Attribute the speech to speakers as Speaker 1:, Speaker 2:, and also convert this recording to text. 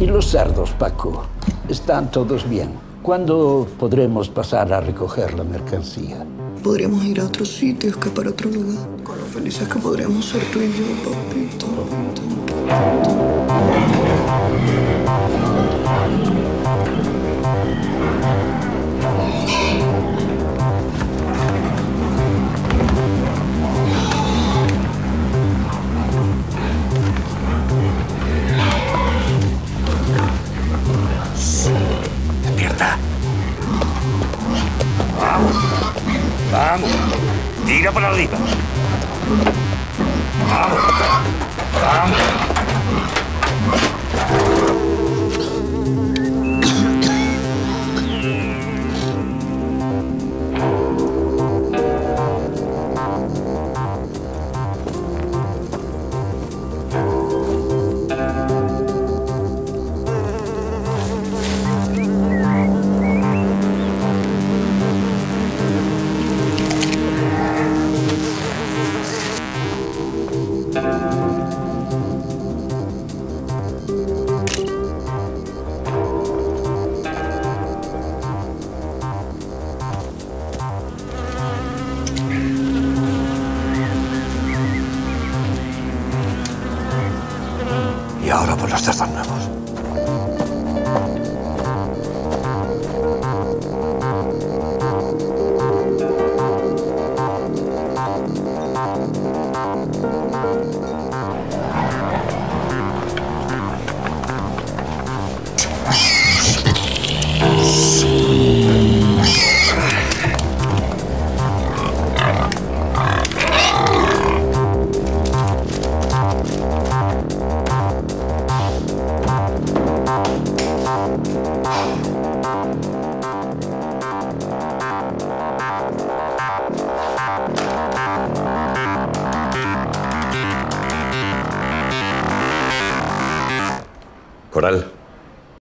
Speaker 1: ¿Y los cerdos, Paco? ¿Están todos bien? ¿Cuándo podremos pasar a recoger la mercancía?
Speaker 2: Podríamos ir a otro sitio, escapar a otro lugar. Con lo felices que podríamos ser tú y yo, papito.
Speaker 3: Vamos. Vamos. Tira por arriba. Vamos. Vamos. Por los cerdos nuevos.
Speaker 4: Coral,